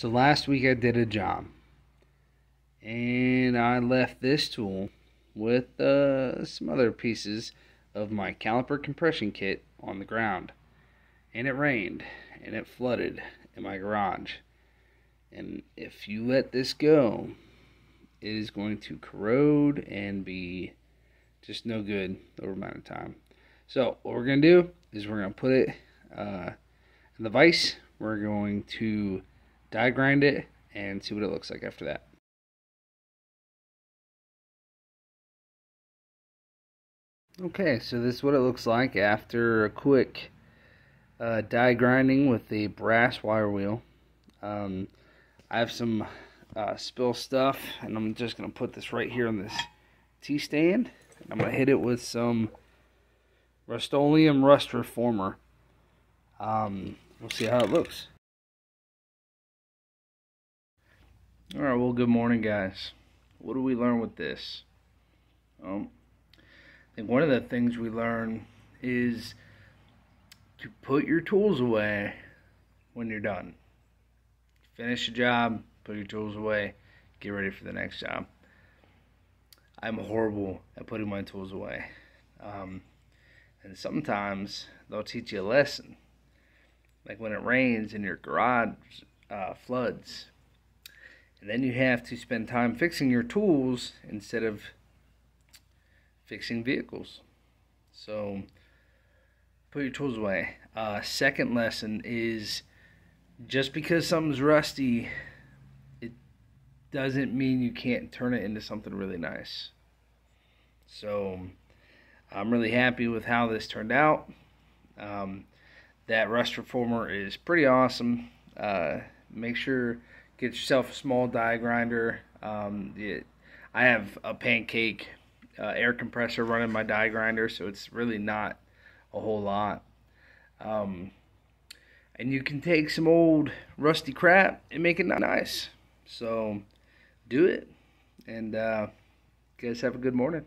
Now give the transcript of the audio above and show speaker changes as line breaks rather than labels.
So last week I did a job and I left this tool with uh, some other pieces of my caliper compression kit on the ground. And it rained and it flooded in my garage. And if you let this go, it is going to corrode and be just no good over amount of time. So what we're going to do is we're going to put it uh, in the vise. We're going to die grind it and see what it looks like after that. Okay, so this is what it looks like after a quick uh, die grinding with the brass wire wheel. Um, I have some uh, spill stuff, and I'm just going to put this right here on this T-stand. I'm going to hit it with some Rust-Oleum Rust Reformer. Um, we'll see how it looks. Alright, well, good morning, guys. What do we learn with this? Um, I think one of the things we learn is to put your tools away when you're done. Finish a job, put your tools away, get ready for the next job. I'm horrible at putting my tools away. Um, and sometimes they'll teach you a lesson. Like when it rains and your garage uh, floods, and then you have to spend time fixing your tools instead of fixing vehicles. So put your tools away. Uh, second lesson is just because something's rusty, it doesn't mean you can't turn it into something really nice. So I'm really happy with how this turned out. Um, that rust reformer is pretty awesome. Uh, make sure get yourself a small die grinder. Um, it, I have a pancake uh, air compressor running my die grinder, so it's really not a whole lot. Um, and you can take some old rusty crap and make it nice. So do it, and uh, guys have a good morning.